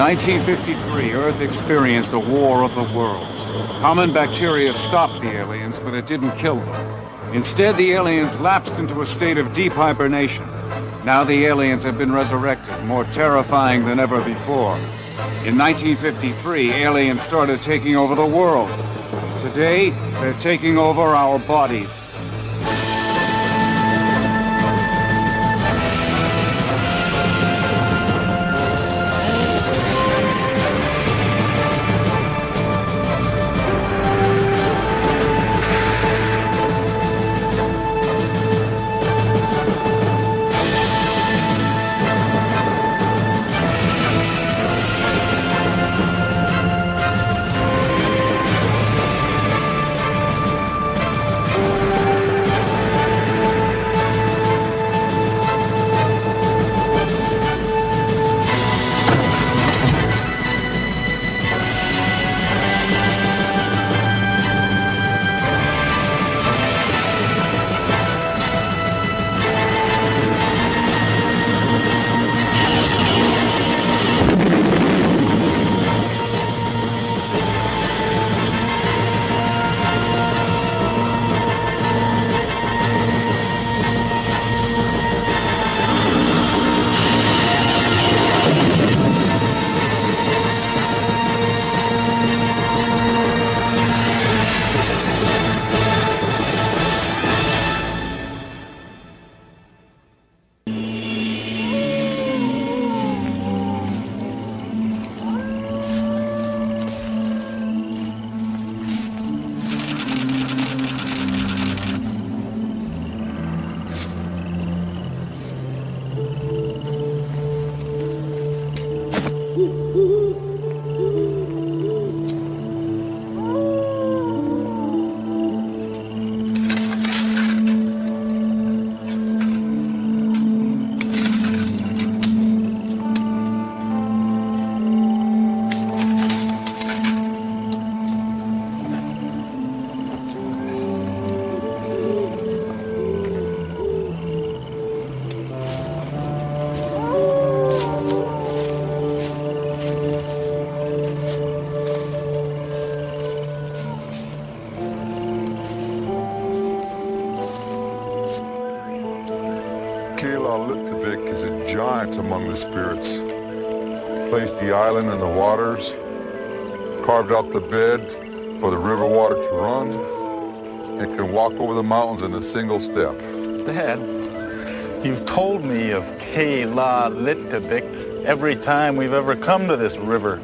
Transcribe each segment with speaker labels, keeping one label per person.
Speaker 1: 1953, Earth experienced a war of the worlds. Common bacteria stopped the aliens, but it didn't kill them. Instead, the aliens lapsed into a state of deep hibernation. Now the aliens have been resurrected, more terrifying than ever before. In 1953, aliens started taking over the world. Today, they're taking over our bodies.
Speaker 2: Island in the waters, carved out the bed for the river water to run, and can walk over the mountains in a single step.
Speaker 3: Dad, you've told me of Kayla Litvik every time we've ever come to this river.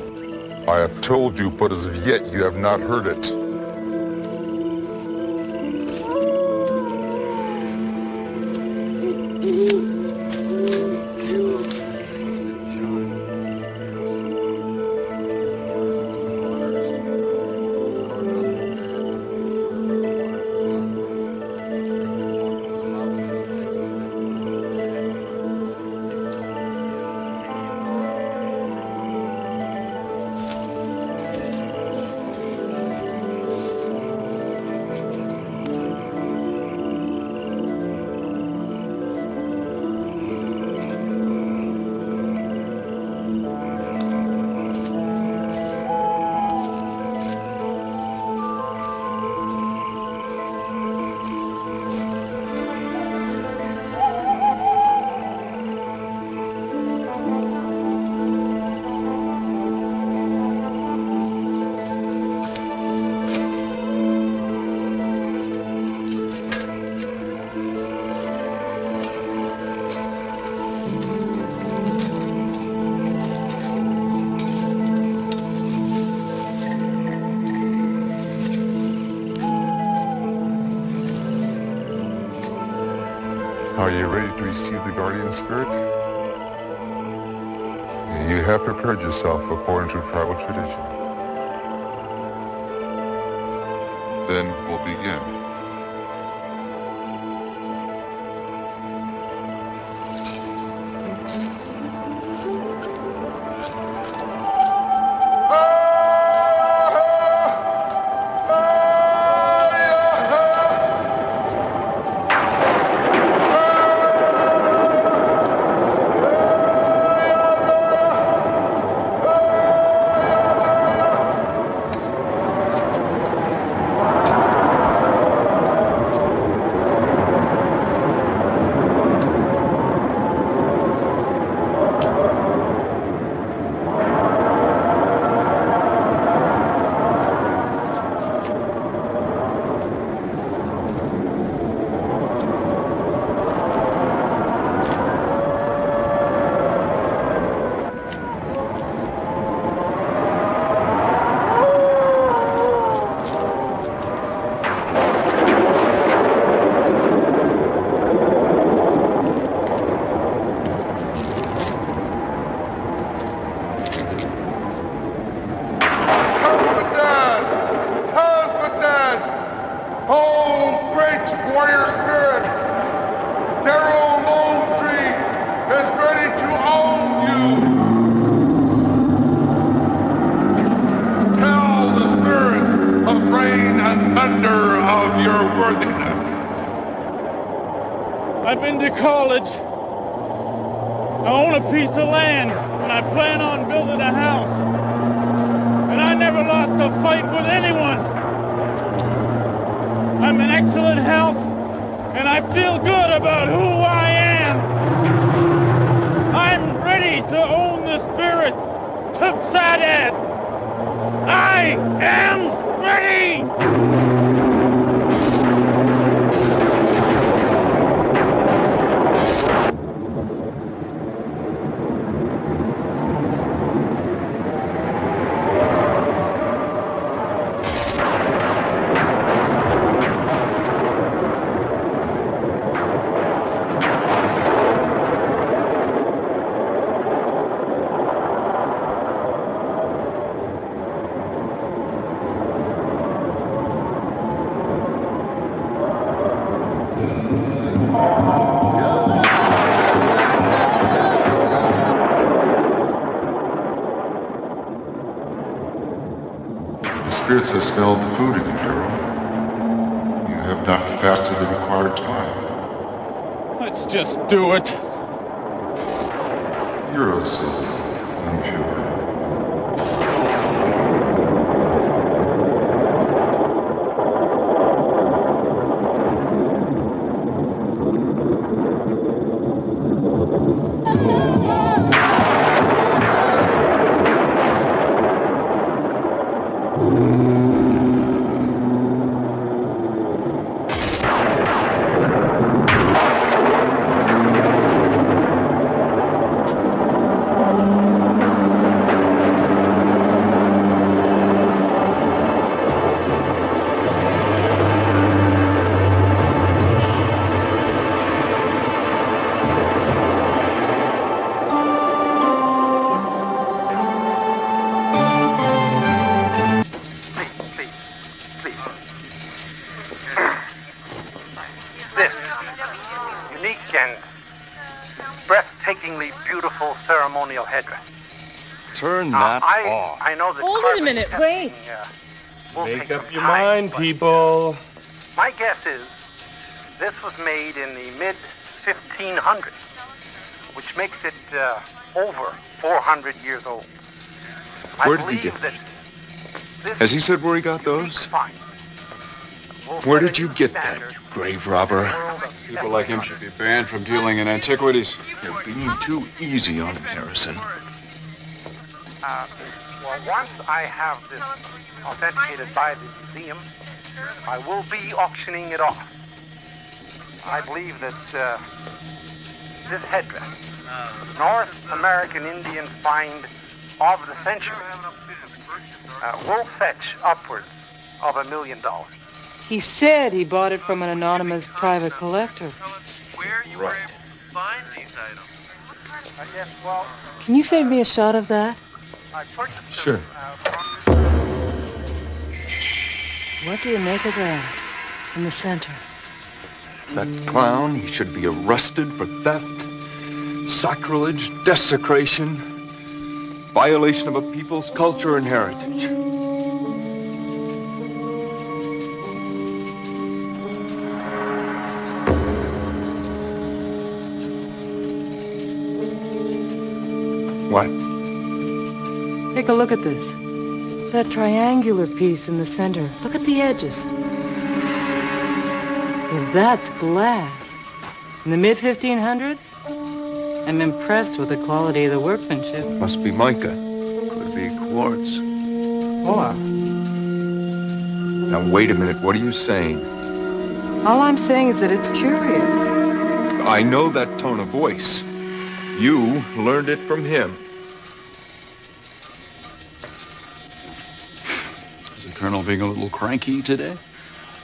Speaker 2: I have told you, but as of yet you have not heard it. Spirit? You have prepared yourself according to tribal tradition. Then we'll begin.
Speaker 4: Ceremonial.
Speaker 5: Turn
Speaker 4: Now,
Speaker 5: that
Speaker 4: I,
Speaker 5: off.
Speaker 4: I know that
Speaker 6: Hold it a minute,
Speaker 4: testing,
Speaker 6: wait.
Speaker 4: uh,
Speaker 5: Make up your
Speaker 4: time,
Speaker 5: mind, people.
Speaker 4: My guess is this was made in the mid 1500s, which makes it uh, over 400 years old. I
Speaker 5: Where did he get
Speaker 4: that this
Speaker 5: Has he said where he got those?
Speaker 4: find
Speaker 5: Where did you get that,
Speaker 4: standard
Speaker 5: you grave robber?
Speaker 4: in the world of
Speaker 1: People like him should be banned from dealing in antiquities.
Speaker 5: You're being too easy on him, Harrison.
Speaker 4: Uh, well, once I have this authenticated by the museum, I will be auctioning it off. I believe that uh, this headdress, North American Indian find of the century, uh, will fetch upwards of a million dollars.
Speaker 6: He said he bought it from an anonymous private collector.
Speaker 7: where you were to find these items.
Speaker 4: I guess, well,
Speaker 6: Can you send me a shot of that?
Speaker 4: I purchased them,
Speaker 5: Sure.
Speaker 4: uh,
Speaker 6: What do you make of that? In the center.
Speaker 5: That clown, he should be arrested for theft, sacrilege, desecration, violation of a people's culture and heritage. What?
Speaker 6: Take a look at this. That triangular piece in the center. Look at the edges. Well, that's glass. In the mid-1500s? I'm impressed with the quality of the workmanship.
Speaker 5: Must be mica. Could be quartz.
Speaker 6: Or,
Speaker 5: Now wait a minute, what are you saying?
Speaker 6: all I'm saying is that it's curious.
Speaker 5: I know that tone of voice. You learned it from him.
Speaker 1: Is the Colonel being a little cranky today?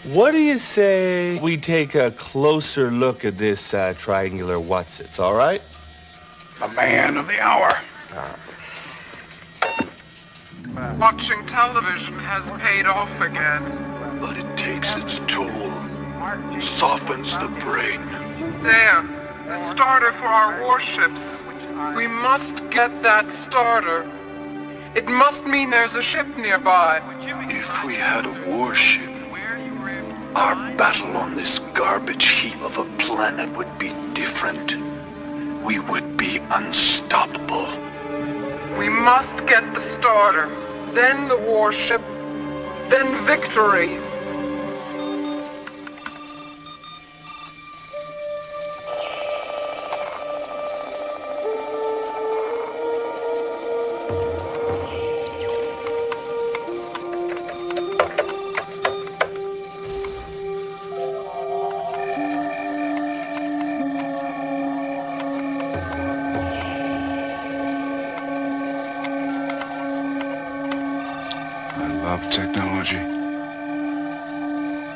Speaker 8: What do you say we take a closer look at this uh, triangular whatsits, all right?
Speaker 1: The man of the hour.
Speaker 7: Watching television has paid off again.
Speaker 9: But it takes its toll, softens the brain.
Speaker 7: There, the starter for our warships. We must get that starter. It must mean there's a ship nearby.
Speaker 9: If we had a warship,
Speaker 10: our battle on this garbage heap of a planet would be different. We would be unstoppable.
Speaker 7: We must get the starter, then the warship, then victory.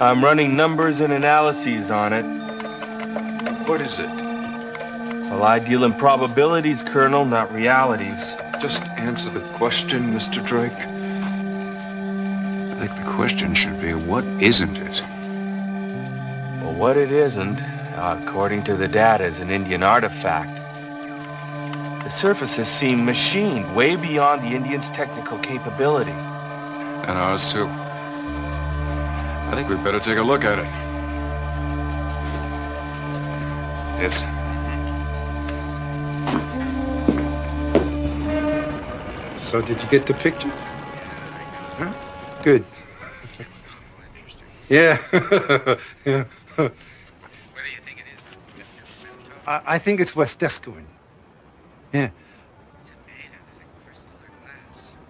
Speaker 8: I'm running numbers and analyses on it.
Speaker 5: What is it?
Speaker 8: Well, I deal in probabilities, Colonel, not realities.
Speaker 5: Just answer the question, Mr. Drake.
Speaker 1: I think the question should be, what isn't it?
Speaker 8: Well, what it isn't, according to the data, is an Indian artifact. The surfaces seem machined way beyond the Indians' technical capability.
Speaker 1: And ours too. I think we'd better take a look at it. Yes.
Speaker 4: So did you get the pictures? Huh? Good. yeah. yeah. I, I think it's West Descoing. Yeah.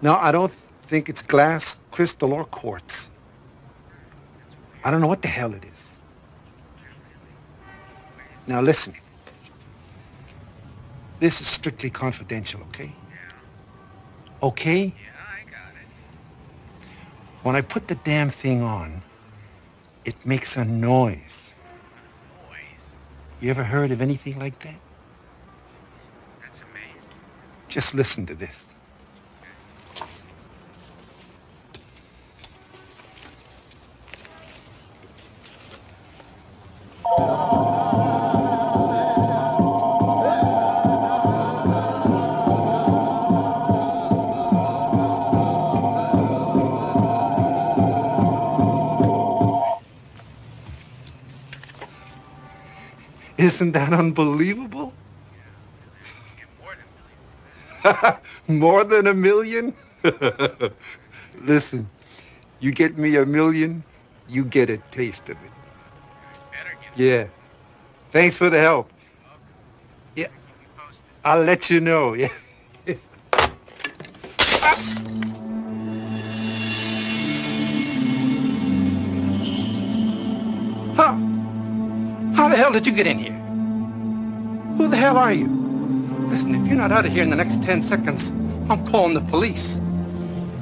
Speaker 4: No, I don't think it's glass, crystal, or quartz. I don't know what the hell it is. Now listen. This is strictly confidential, okay? Okay? Yeah, I got it. When I put the damn thing on, it makes a noise. Noise? You ever heard of anything like that? That's amazing. Just listen to this. Isn't that unbelievable? More than a million? Listen, you get me a million, you get a taste of it. Yeah. Thanks for the help. Yeah. I'll let you know. Yeah. Huh? How the hell did you get in here? Who the hell are you? Listen, if you're not out of here in the next 10 seconds, I'm calling the police.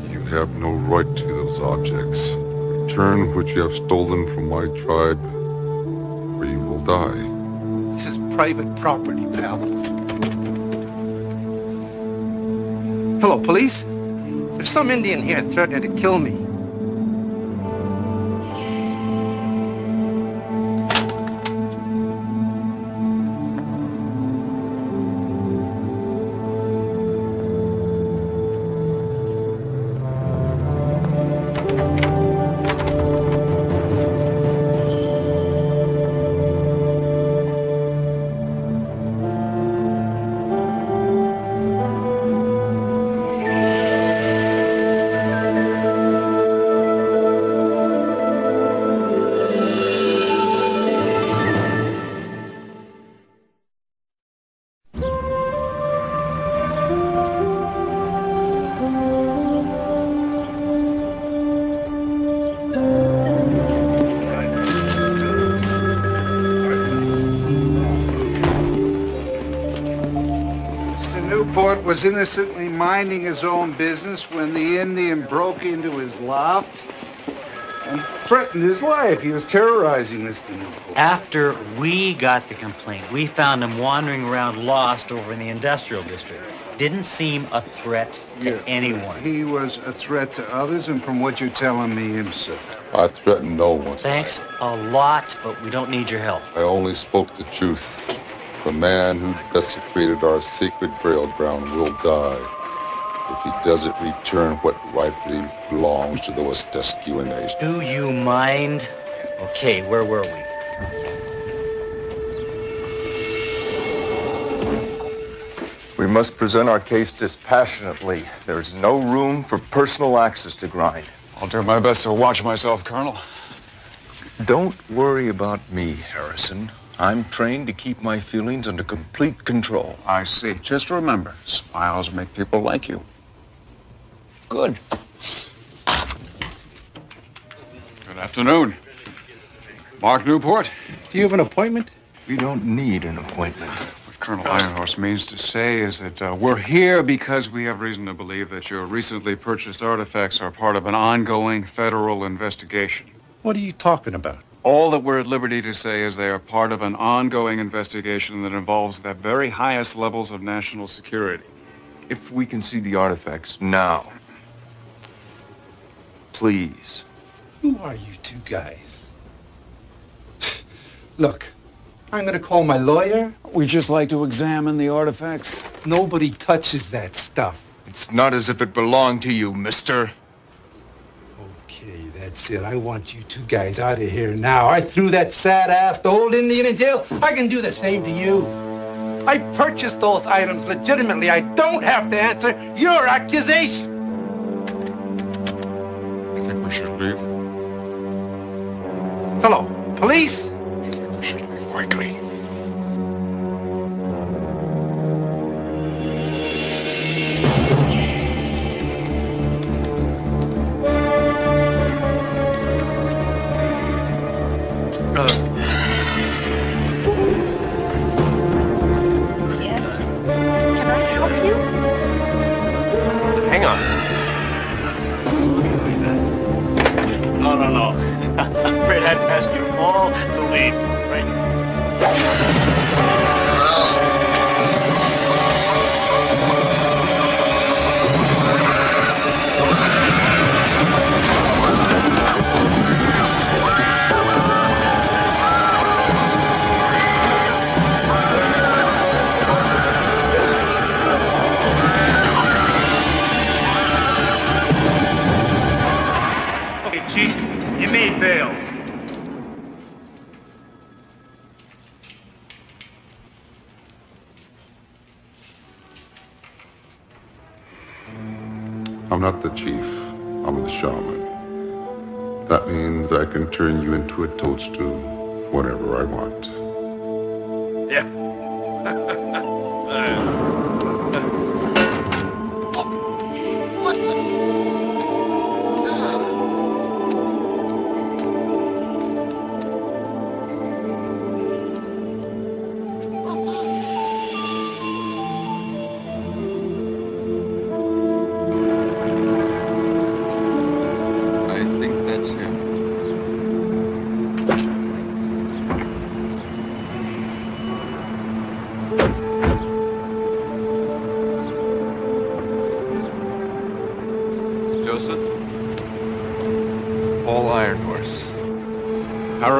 Speaker 2: You have no right to those objects. Return what you have stolen from my tribe, or you will die.
Speaker 4: This is private property, pal. Hello, police? There's some Indian here threatening to kill me.
Speaker 11: Was innocently minding his own business when the Indian broke into his loft and threatened his life. He was terrorizing Mr. Newport.
Speaker 12: After we got the complaint, we found him wandering around lost over in the industrial district. Didn't seem a threat to
Speaker 11: Yeah.
Speaker 12: anyone.
Speaker 11: He was a threat to others, and from what you're telling me, himself.
Speaker 2: I threatened no one.
Speaker 12: Thanks a lot, but we don't need your help.
Speaker 2: I only spoke the truth. The man who desecrated our sacred burial ground will die if he doesn't return what rightfully belongs to the Westescuan nation.
Speaker 12: Do you mind? Okay, where were we?
Speaker 5: We must present our case dispassionately. There's no room for personal axes to grind.
Speaker 1: I'll do my best to watch myself, Colonel.
Speaker 5: Don't worry about me, Harrison. I'm trained to keep my feelings under complete control.
Speaker 1: I see. Just remember, smiles make people like you. Good. Good afternoon. Mark Newport?
Speaker 4: Do you have an appointment?
Speaker 5: We don't need an appointment.
Speaker 1: What Colonel Ironhorse means to say is that uh, we're here because we have reason to believe that your recently purchased artifacts are part of an ongoing federal investigation.
Speaker 4: What are you talking about?
Speaker 1: All that we're at liberty to say is they are part of an ongoing investigation that involves the very highest levels of national security.
Speaker 5: If we can see the artifacts now, please.
Speaker 4: Who are you two guys? Look, I'm gonna call my lawyer.
Speaker 1: We just like to examine the artifacts.
Speaker 4: Nobody touches that stuff.
Speaker 5: It's not as if it belonged to you, mister.
Speaker 4: That's it. I want you two guys out of here now. I threw that sad-assed old Indian in jail. I can do the same to you. I purchased those items legitimately. I don't have to answer your accusation.
Speaker 1: I think we should leave.
Speaker 4: Hello, police?
Speaker 1: We should leave quickly.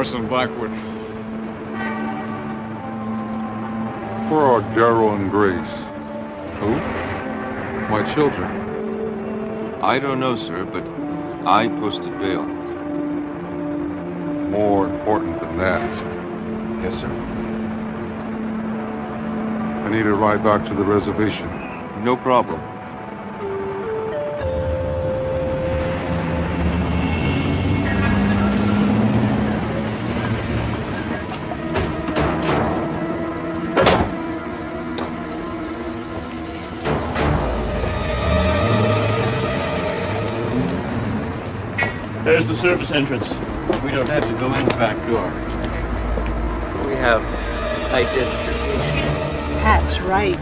Speaker 1: Harrison Blackwood.
Speaker 2: Where are Darrow and Grace?
Speaker 5: Who?
Speaker 2: My children.
Speaker 5: I don't know, sir, but I posted bail.
Speaker 2: More important than that,
Speaker 5: Yes, sir.
Speaker 2: I need a ride back to the reservation.
Speaker 5: No problem.
Speaker 3: Service entrance. We don't have to go in the back door.
Speaker 8: We have identification.
Speaker 13: That's right.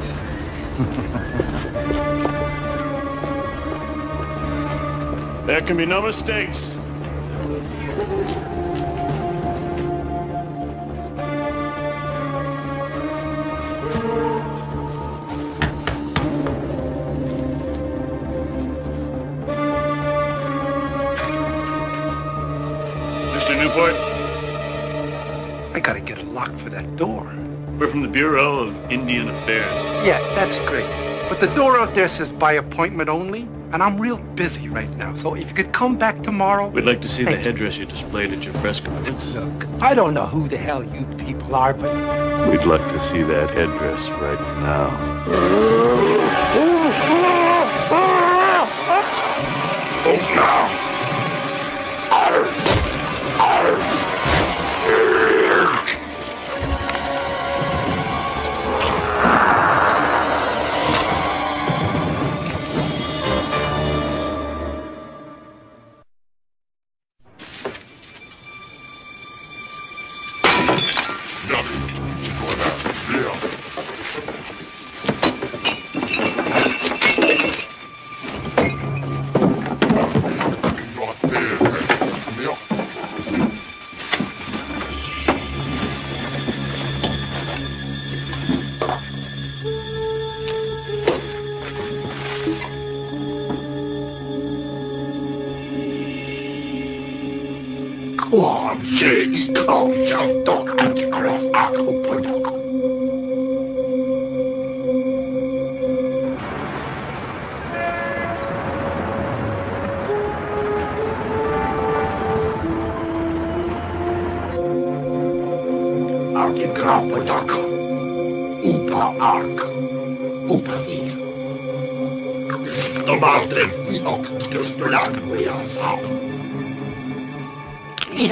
Speaker 3: There can be no mistakes.
Speaker 4: Yeah, that's great. But the door out there says by appointment only. And I'm real busy right now, so if you could come back tomorrow...
Speaker 14: We'd like to see the
Speaker 4: Thank you.
Speaker 14: headdress you displayed at your press conference.
Speaker 4: Look, I don't know who the hell you people are, but...
Speaker 14: We'd like to see that headdress right now.
Speaker 15: Oh, Arkin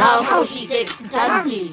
Speaker 13: Inal Hoshi de Dundee.
Speaker 1: Excuse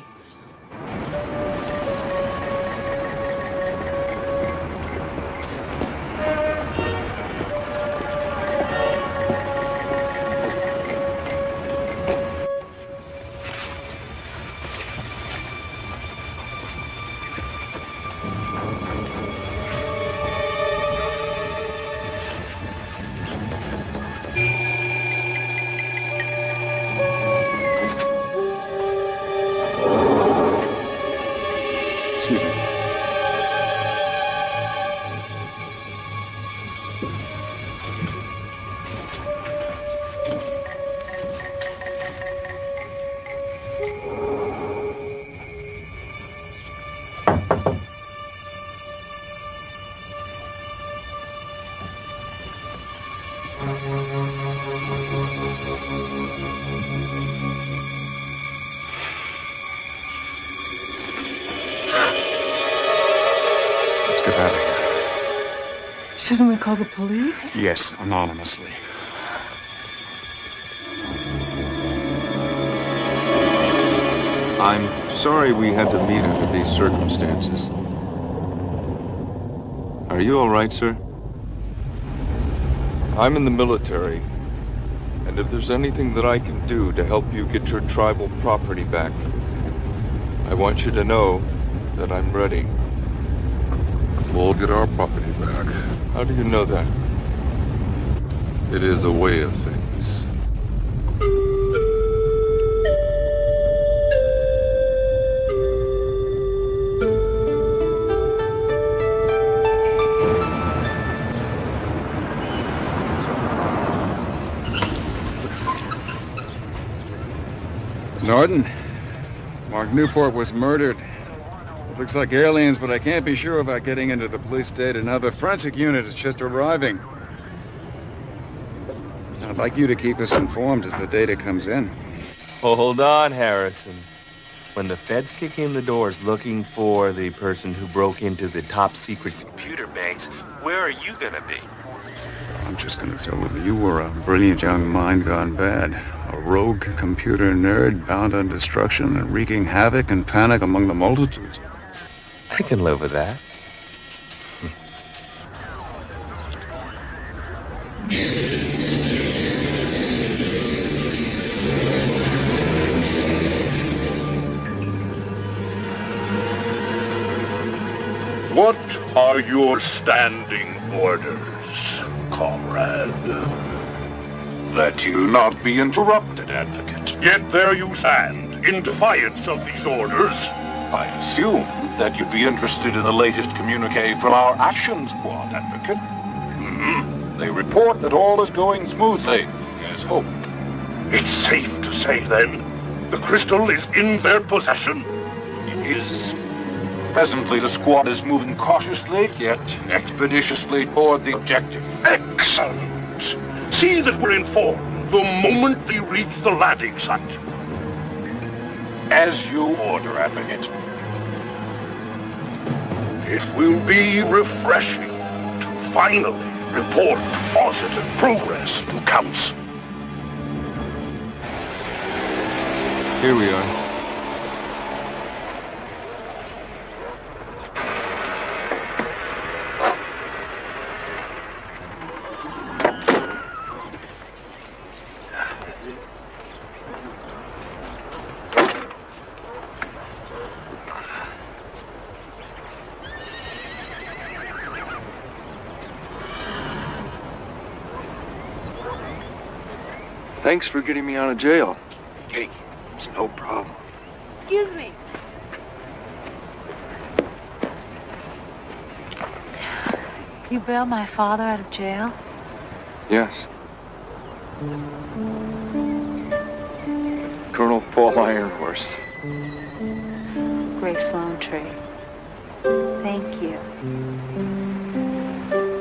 Speaker 1: Yes, anonymously.
Speaker 5: I'm sorry we had to meet under these circumstances. Are you all right, sir? I'm in the military, and if there's anything that I can do to help you get your tribal property back, I want you to know that I'm ready.
Speaker 2: We'll get our property back.
Speaker 5: How do you know that?
Speaker 2: It is a way of things.
Speaker 1: Norton, Mark Newport was murdered. Looks like aliens, but I can't be sure about getting into the police data. Now, the forensic unit is just arriving. I'd like you to keep us informed as the data comes in.
Speaker 8: Hold on, Harrison. When the feds kick in the doors looking for the person who broke into the top secret computer banks, where are you gonna be?
Speaker 1: I'm just going to tell them you were a brilliant young mind gone bad. A rogue computer nerd bound on destruction and wreaking havoc and panic among the multitudes.
Speaker 8: I can live with that.
Speaker 15: What are your standing orders, comrade? That you not be interrupted, Advocate. Yet there you stand, in defiance of these orders. I assume that you'd be interested in the latest communique from our Action Squad, Advocate. Hmm. They report that all is going smoothly, as hoped. It's safe to say, then, the crystal is in their possession? It is Presently, the squad is moving cautiously, yet expeditiously toward the objective. Excellent! See that we're informed the moment we reach the landing site. As you order, Advocate. It will be refreshing to finally report positive progress to Council.
Speaker 5: Here we are. Thanks for getting me out of jail. Hey, it's no problem.
Speaker 16: Excuse me. You bailed my father out of jail?
Speaker 5: Yes. Colonel Paul Ironhorse.
Speaker 16: Grace Tree. Thank you.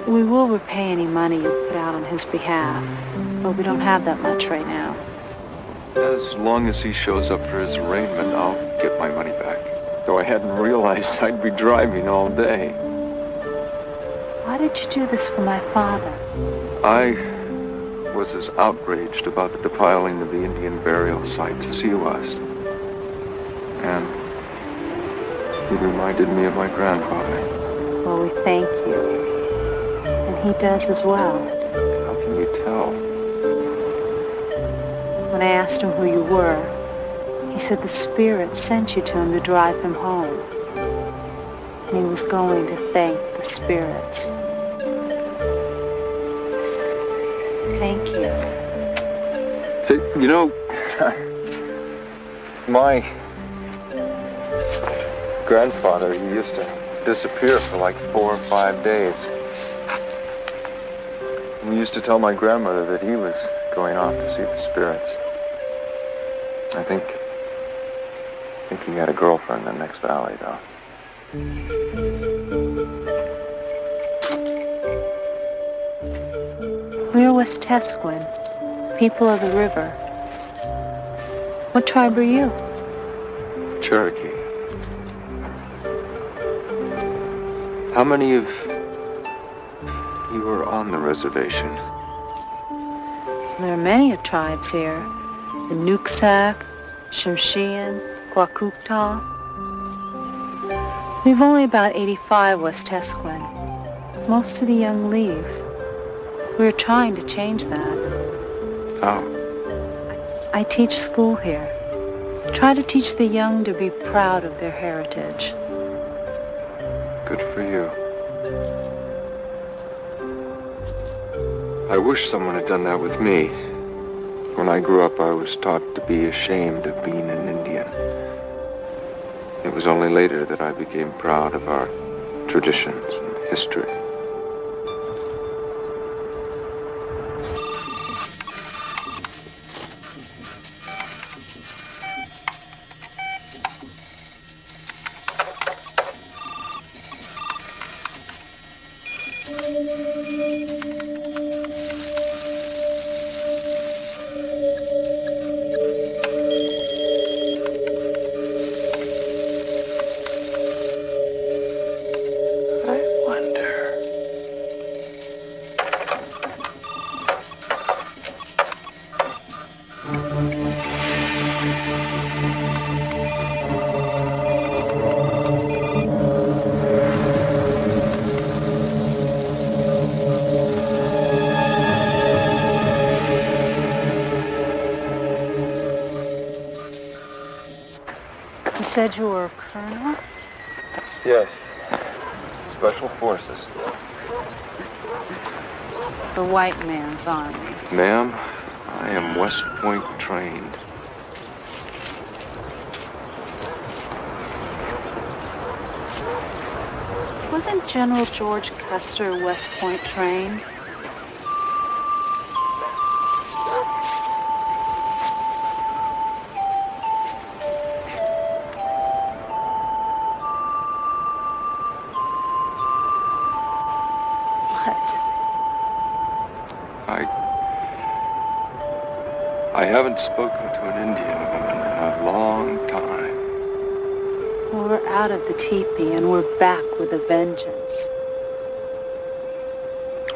Speaker 16: We will repay any money you put out on his behalf, but we don't have that much right now.
Speaker 5: As long as he shows up for his arraignment, I'll get my money back. Though I hadn't realized I'd be driving all day.
Speaker 16: Why did you do this for my father?
Speaker 5: I was as outraged about the depiling of the Indian burial sites as he was. And he reminded me of my grandfather.
Speaker 16: Well, we thank you. And he does as well. Asked him who you were, he said the spirit sent you to him to drive him home. And he was going to thank the spirits. Thank you.
Speaker 5: Th- You know, my grandfather, he used to disappear for like four or five days. We used to tell my grandmother that he was going off to see the spirits. I think, I think he had a girlfriend in the next valley, though.
Speaker 16: We're West Tesquin, people of the river. What tribe are you?
Speaker 5: Cherokee. How many of you are on the reservation?
Speaker 16: There are many tribes here. The Nooksack, Tsimshian, Quakukta. We've only about 85 West Tesquin. Most of the young leave. We're trying to change that.
Speaker 5: How?
Speaker 16: I teach school here. Try to teach the young to be proud of their heritage.
Speaker 5: Good for you. I wish someone had done that with me. When I grew up, I was taught to be ashamed of being an Indian. It was only later that I became proud of our traditions and history.
Speaker 16: Said you were a colonel?
Speaker 5: Yes. Special Forces.
Speaker 16: The white man's army.
Speaker 5: Ma'am, I am West Point trained.
Speaker 16: Wasn't General George Custer West Point trained?
Speaker 5: Haven't spoken to an Indian woman in a long time.
Speaker 16: Well, we're out of the teepee and we're back with a vengeance.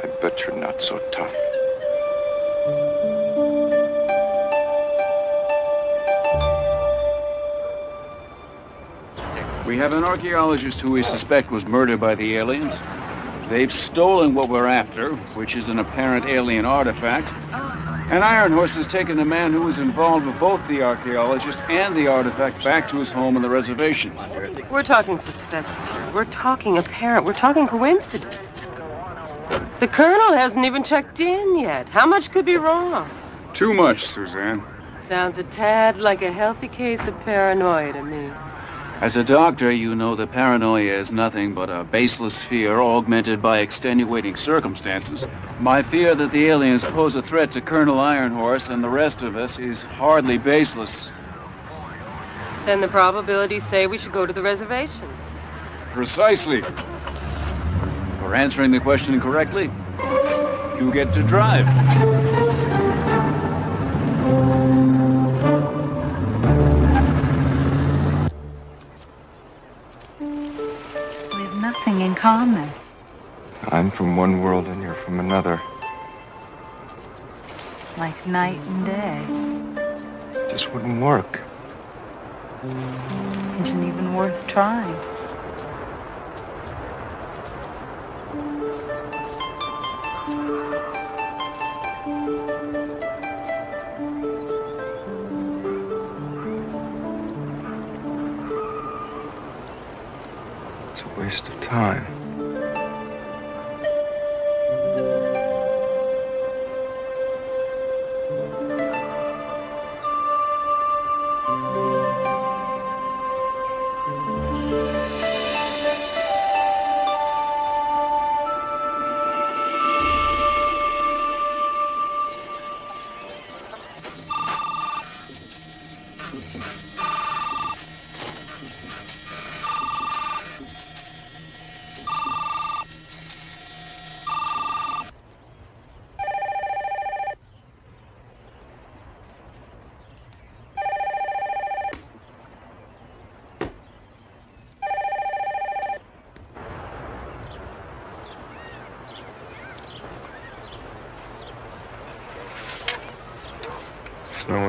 Speaker 5: I bet you're not so tough.
Speaker 1: We have an archaeologist who we suspect was murdered by the aliens. They've stolen what we're after, which is an apparent alien artifact. And Ironhorse has taken the man who was involved with both the archaeologist and the artifact back to his home on the reservation.
Speaker 6: We're talking suspect. We're talking apparent. We're talking coincidence. The colonel hasn't even checked in yet. How much could be wrong?
Speaker 1: Too much, Suzanne.
Speaker 6: Sounds a tad like a healthy case of paranoia to me.
Speaker 1: As a doctor, you know that paranoia is nothing but a baseless fear augmented by extenuating circumstances. My fear that the aliens pose a threat to Colonel Ironhorse and the rest of us is hardly baseless.
Speaker 6: Then the probabilities say we should go to the reservation.
Speaker 1: Precisely. For answering the question correctly, you get to drive.
Speaker 16: Common.
Speaker 5: I'm from one world and you're from another.
Speaker 16: Like night and day.
Speaker 5: Just wouldn't work.
Speaker 16: Isn't even worth trying.
Speaker 5: It's a waste of time.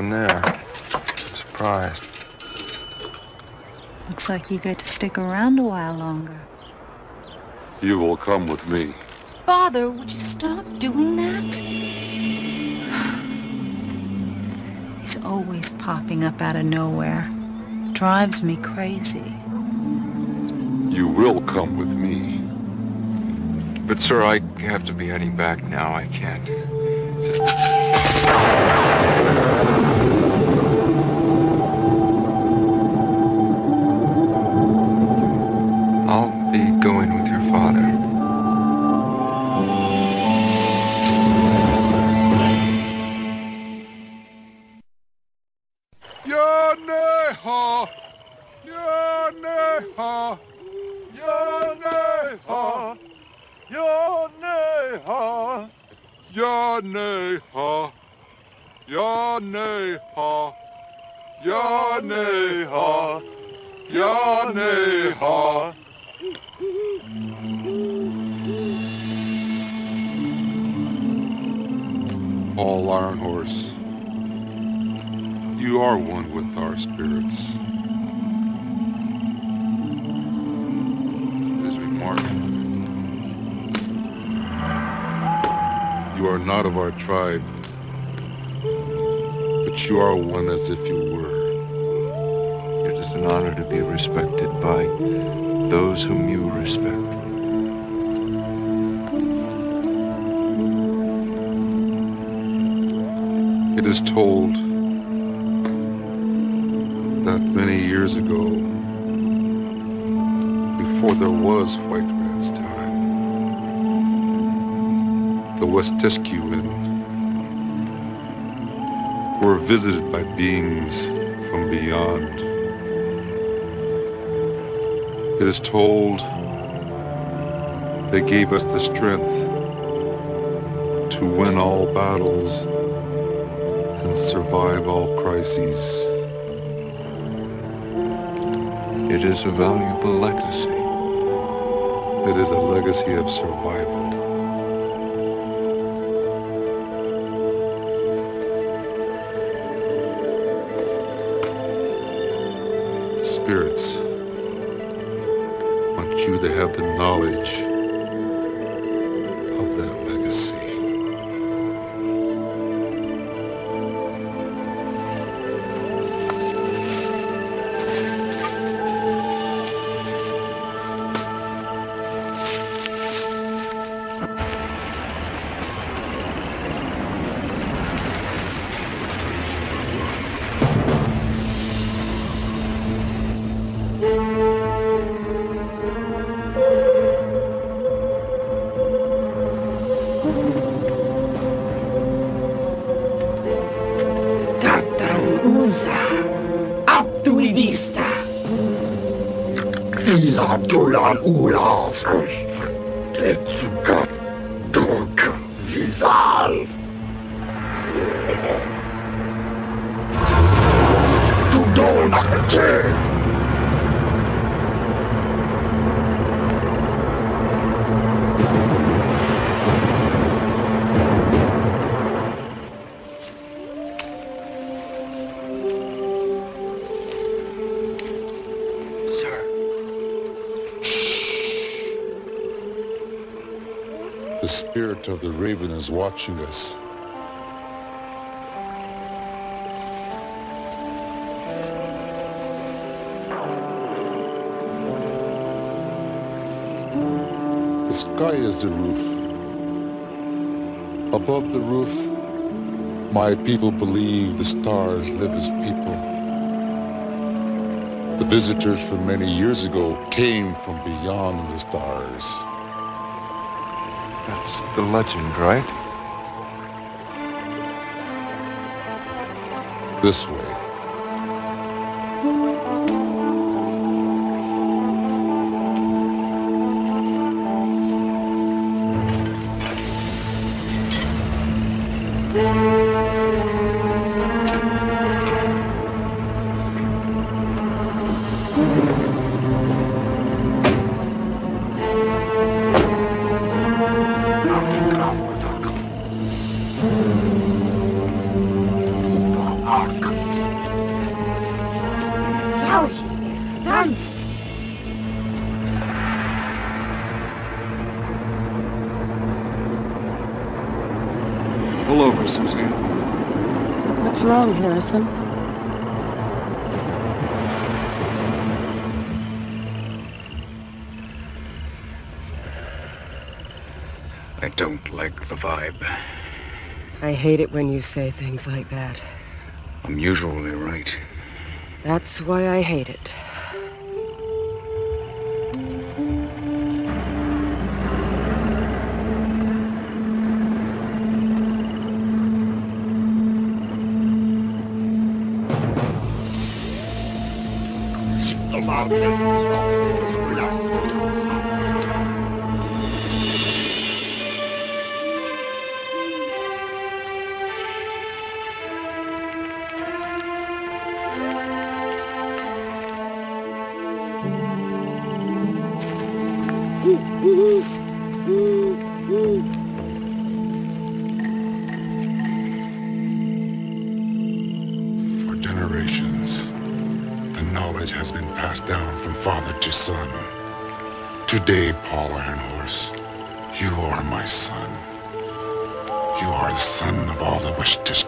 Speaker 5: There's no there. I'm surprised.
Speaker 16: Looks like you get to stick around a while longer.
Speaker 2: You will come with me.
Speaker 16: Father, would you stop doing that? He's always popping up out of nowhere. Drives me crazy.
Speaker 2: You will come with me.
Speaker 5: But, sir, I have to be heading back now. I can't. ha.
Speaker 2: Ja, nej, ha. Ja, nej, ha. Ja, nej, ha. All Ironhorse, you are one with our spirits. As we march you are not of our tribe, but you are one as if you were.
Speaker 5: It is an honor to be respected by those whom you respect.
Speaker 2: It is told that many years ago, before there was white the West Westiscumen were visited by beings from beyond. It is told they gave us the strength to win all battles and survive all crises.
Speaker 5: It is a valuable legacy.
Speaker 2: It is a legacy of survival. To have the knowledge of that legacy. The roof. Above the roof, my people believe the stars live as people. The visitors from many years ago came from beyond the stars.
Speaker 5: That's the legend, right?
Speaker 2: This way.
Speaker 13: Done.
Speaker 6: Hate it when you say things like that.
Speaker 17: I'm usually right.
Speaker 6: That's why I hate it.
Speaker 2: Son. Today, Paul Ironhorse, you are my son. You are the son of all the Wishtiscuin.
Speaker 1: Excuse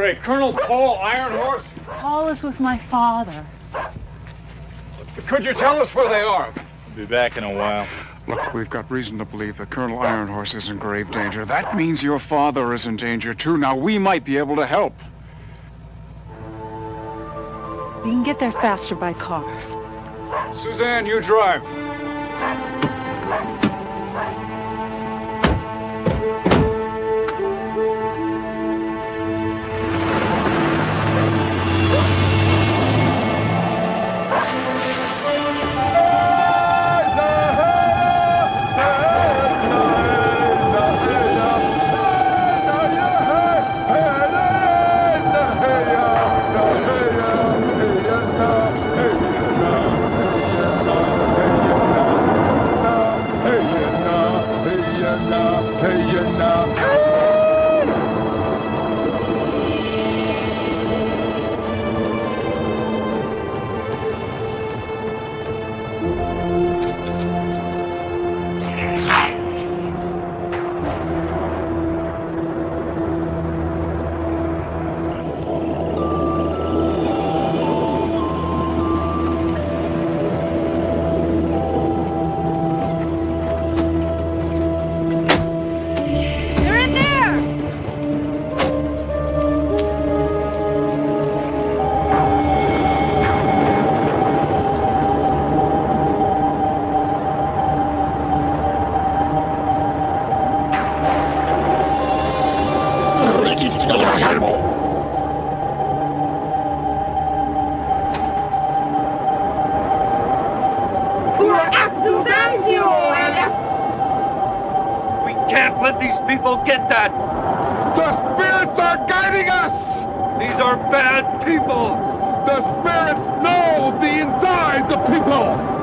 Speaker 1: We're looking for a Colonel Paul Ironhorse.
Speaker 16: Paul is with my father.
Speaker 1: Could you tell us where they are?
Speaker 3: Be back in a while.
Speaker 1: Look, we've got reason to believe that Colonel Ironhorse is in grave danger. That means your father is in danger too. Now, we might be able to help.
Speaker 16: We can get there faster by car.
Speaker 1: Suzanne, you drive.
Speaker 15: Can't let these people get that! The spirits are guiding us! These are bad people! The spirits know the insides of people!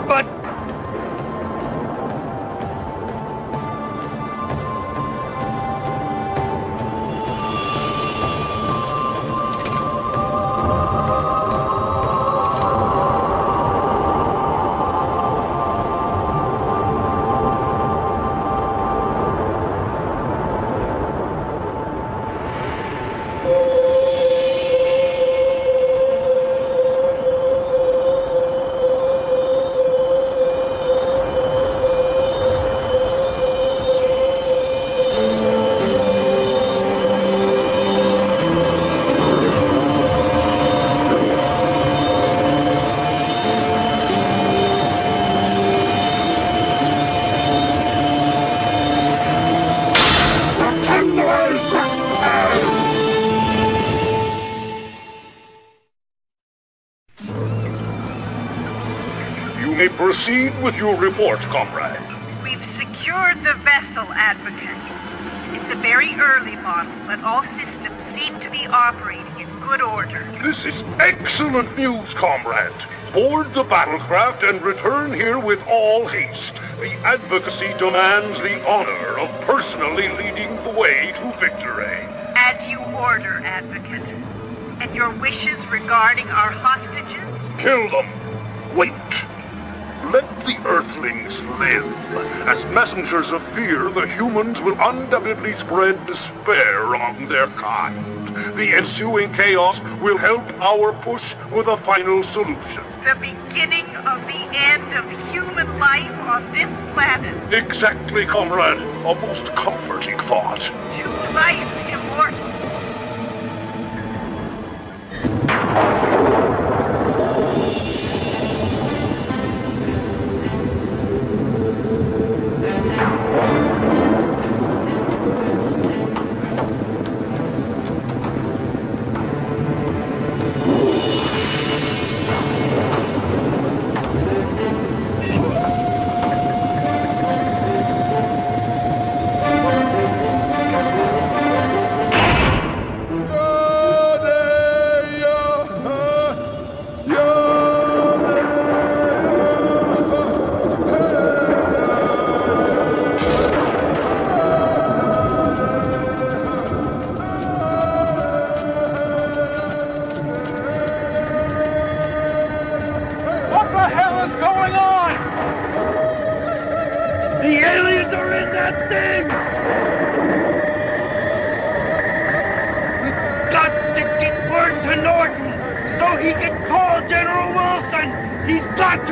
Speaker 15: Proceed with your report, comrade.
Speaker 18: We've secured the vessel, Advocate. It's a very early model, but all systems seem to be operating in good order.
Speaker 15: This is excellent news, comrade. Board the battlecraft and return here with all haste. The advocacy demands the honor of personally leading the way to victory.
Speaker 18: As you order, Advocate. And your wishes regarding our hostages?
Speaker 15: Kill them. Wait. Let the Earthlings live. As messengers of fear, the humans will undoubtedly spread despair on their kind. The ensuing chaos will help our push with a final solution.
Speaker 18: The beginning of the end of human life on this planet.
Speaker 15: Exactly, comrade. A most comforting thought.
Speaker 18: To life immortal.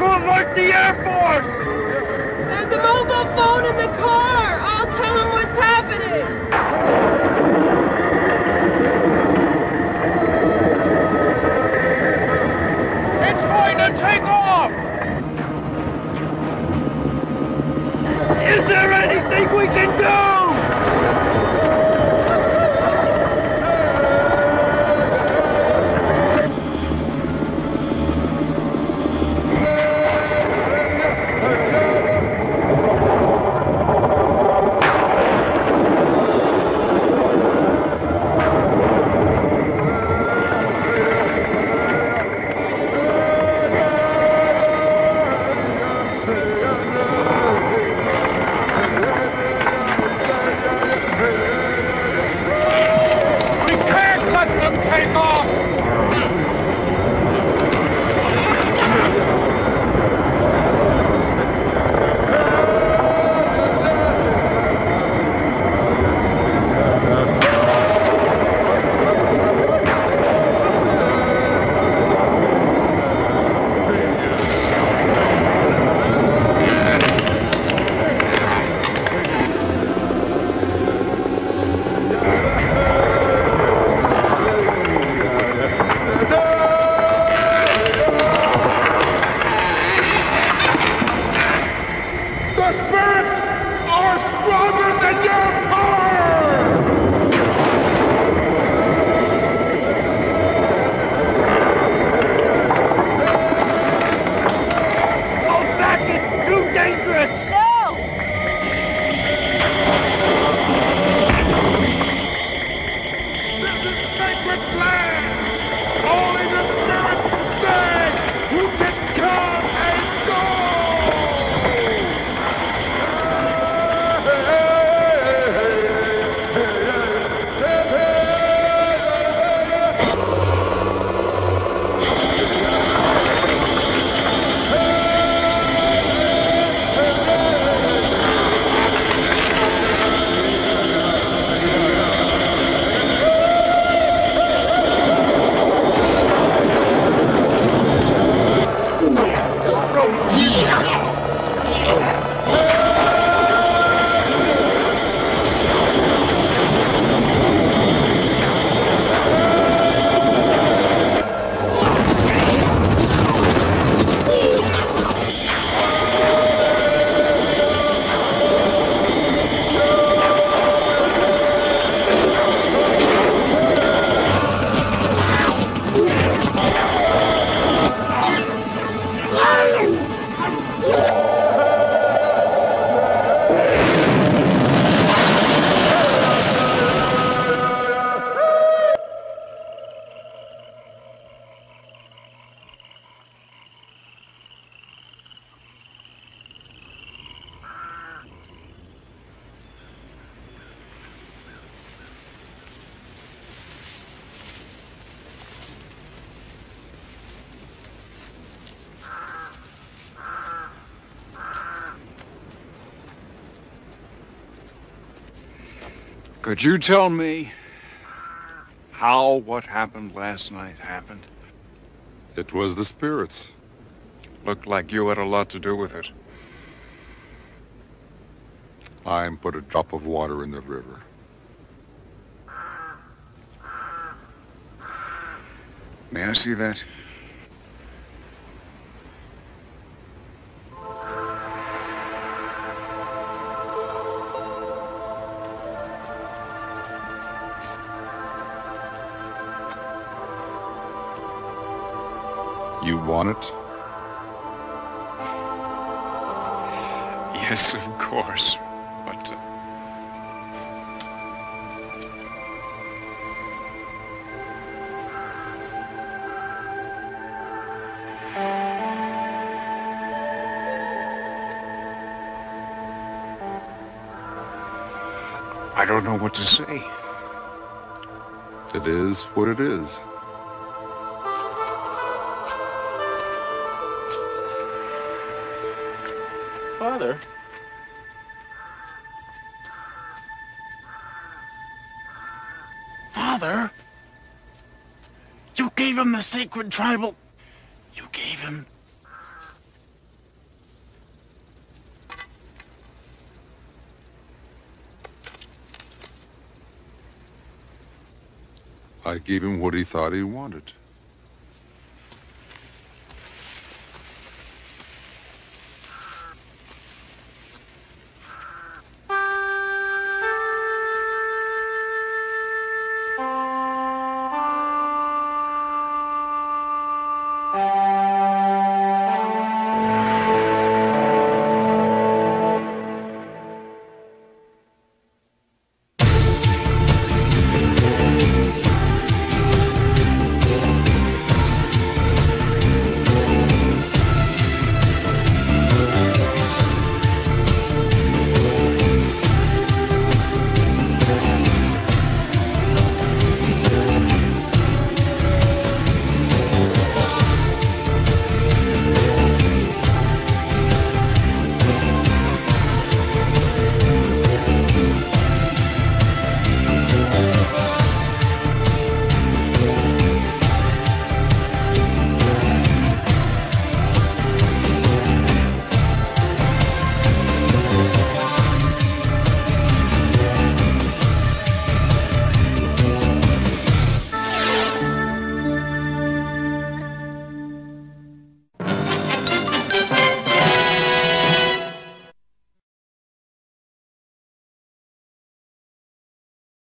Speaker 8: To alert the Air Force!
Speaker 6: There's a mobile phone in the car! I'll tell him what's happening!
Speaker 8: It's going to take off! Is there anything we can do?
Speaker 1: Could you tell me how what happened last night happened?
Speaker 2: It was the spirits.
Speaker 1: Looked like you had a lot to do with it.
Speaker 2: I put a drop of water in the river.
Speaker 1: May I see that?
Speaker 2: Want it?
Speaker 1: Yes, of course. But uh, I don't know what to say.
Speaker 2: It is what it is.
Speaker 8: brother. Father? You gave him the sacred tribal... You gave him...
Speaker 2: I gave him what he thought he wanted.